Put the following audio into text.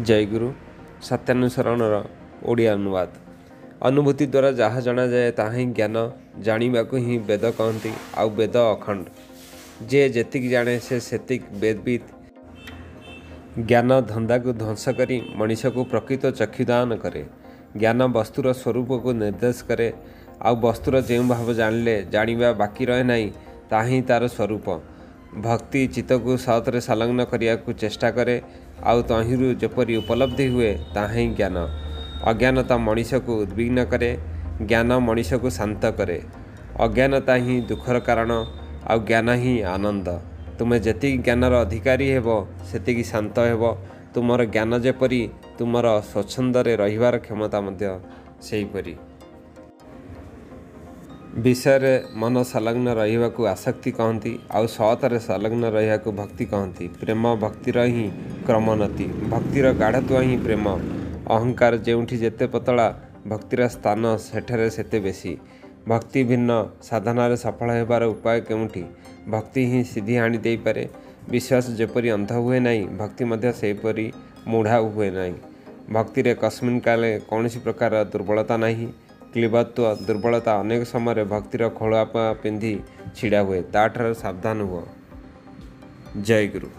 जय जयगुरु सत्यानुसरण ओडिया अनुवाद अनुभूति द्वारा जहाँ जाना जाए ही ज्ञान जानवा को ही वेद कहती आउ वेद अखंड जे जेतिक जाने से सेतिक वेदवित ज्ञान धंदा को ध्वंस कर मनीष को प्रकृत चक्षुदान करे ज्ञान वस्तुर स्वरूप को निर्देश करे आउ वस्तुर जो भाव जान ले जानवा बाकी रहे ना ही तार स्वरूप ଭକ୍ତି ଚିତ୍ତକୁ ସତରେ ସଂଲଗ୍ନ କରିବାକୁ ଚେଷ୍ଟା କରେ ଆଉ ତହିଁରୁ ଯେପରି ଉପଲବ୍ଧି ହୁଏ ତାହା ହିଁ ଜ୍ଞାନ ଅଜ୍ଞାନତା ମଣିଷକୁ ଉଦ୍ବିଗ୍ନ କରେ ଜ୍ଞାନ ମଣିଷକୁ ଶାନ୍ତ କରେ ଅଜ୍ଞାନତା ହିଁ ଦୁଃଖର କାରଣ ଆଉ ଜ୍ଞାନ ହିଁ ଆନନ୍ଦ ତୁମେ ଯେତିକି ଜ୍ଞାନର ଅଧିକାରୀ ହେବ ସେତିକି ଶାନ୍ତ ହେବ ତୁମର ଜ୍ଞାନ ଯେପରି ତୁମର ସ୍ୱଚ୍ଛନ୍ଦରେ ରହିବାର କ୍ଷମତା ମଧ୍ୟ ସେହିପରି विषय मन संलग्न रहा आसक्ति कहती आउ सतरे संलग्न रहा भक्ति कहती प्रेम भक्तिर ही क्रमोन्नति भक्तिर गाढ़ ही प्रेम अहंकार जोठी जिते पतला भक्तिर स्थान सेठे से बेसी भक्ति भिन्न साधन सफल होबार उपाय के भक्ति ही सीधी आनी पारे विश्वास जपरी अंध हुए ना भक्ति सेपरी मूढ़ा हुए ना भक्ति कस्मिन काले कौन प्रकार दुर्बलता नहीं କ୍ଲିବତ୍ୱ ଦୁର୍ବଳତା ଅନେକ ସମୟରେ ଭକ୍ତିର ଖୋଳପା ପିନ୍ଧି ଛିଡ଼ା ହୁଏ ତାଠାରୁ ସାବଧାନ ହୁଅ ଜୟ ଗୁରୁ